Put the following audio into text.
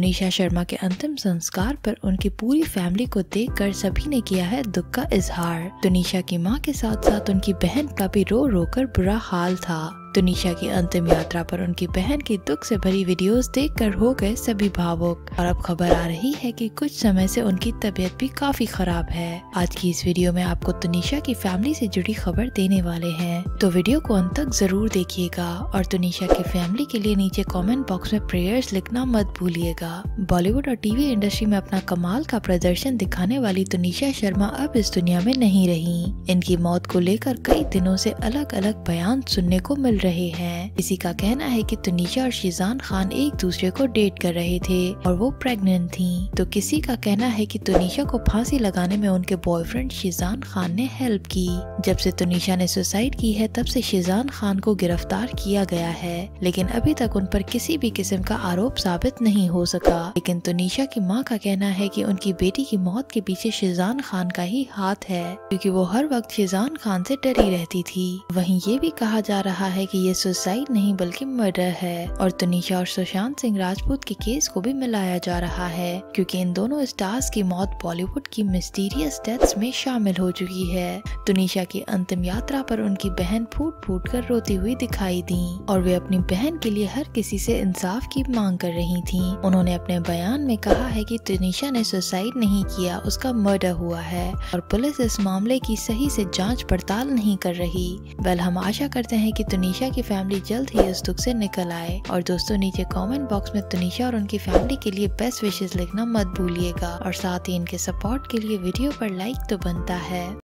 निशा शर्मा के अंतिम संस्कार पर उनकी पूरी फैमिली को देखकर सभी ने किया है दुख का इजहार। तो निशा की माँ के साथ साथ उनकी बहन का भी रो रो कर बुरा हाल था। तो निशा की अंतिम यात्रा पर उनकी बहन की दुख से भरी वीडियोस देखकर हो गए सभी भावुक। और अब खबर आ रही है कि कुछ समय से उनकी तबीयत भी काफ़ी खराब है। आज की इस वीडियो में आपको तुनिशा की फैमिली से जुड़ी खबर देने वाले हैं। तो वीडियो को अंत तक ज़रूर देखिएगा और तुनिशा की फैमिली के लिए नीचे कमेंट बॉक्स में प्रेयर्स लिखना मत भूलिएगा। बॉलीवुड और टीवी इंडस्ट्री में अपना कमाल का प्रदर्शन दिखाने वाली तुनिशा शर्मा अब इस दुनिया में नहीं रही। इनकी मौत को लेकर कई दिनों से अलग अलग बयान सुनने को मिल रहे हैं। किसी का कहना है कि तुनिशा और शिजान खान एक दूसरे को डेट कर रहे थे और वो प्रेग्नेंट थी। तो किसी का कहना है कि तुनिशा को फांसी लगाने में उनके बॉयफ्रेंड शिजान खान ने हेल्प की। जब से तुनिशा ने सुसाइड की है, तब से शिजान खान को गिरफ़्तार किया गया है। लेकिन अभी तक उन पर किसी भी किस्म का आरोप साबित नहीं हो सका। लेकिन तुनिशा की माँ का कहना है कि उनकी बेटी की मौत के पीछे शिजान खान का ही हाथ है, क्योंकि वो हर वक्त शिजान खान से डरी रहती थी। वहीं ये भी कहा जा रहा है ये सुसाइड नहीं बल्कि मर्डर है और तुनिशा और सुशांत सिंह राजपूत के केस को भी मिलाया जा रहा है, क्योंकि इन दोनों स्टार्स की मौत बॉलीवुड की मिस्टीरियस डेथ्स में शामिल हो चुकी है। तुनिशा की अंतिम यात्रा पर उनकी बहन फूट फूट कर रोती हुई दिखाई दी और वे अपनी बहन के लिए हर किसी से इंसाफ की मांग कर रही थी। उन्होंने अपने बयान में कहा है कि तुनिशा ने सुसाइड नहीं किया, उसका मर्डर हुआ है और पुलिस इस मामले की सही से जाँच पड़ताल नहीं कर रही। वेल हम आशा करते हैं कि तुनिशा की फैमिली जल्द ही इस दुख से निकल आए। और दोस्तों, नीचे कमेंट बॉक्स में तनिषा और उनकी फैमिली के लिए बेस्ट विशेष लिखना मत भूलिएगा। और साथ ही इनके सपोर्ट के लिए वीडियो पर लाइक तो बनता है।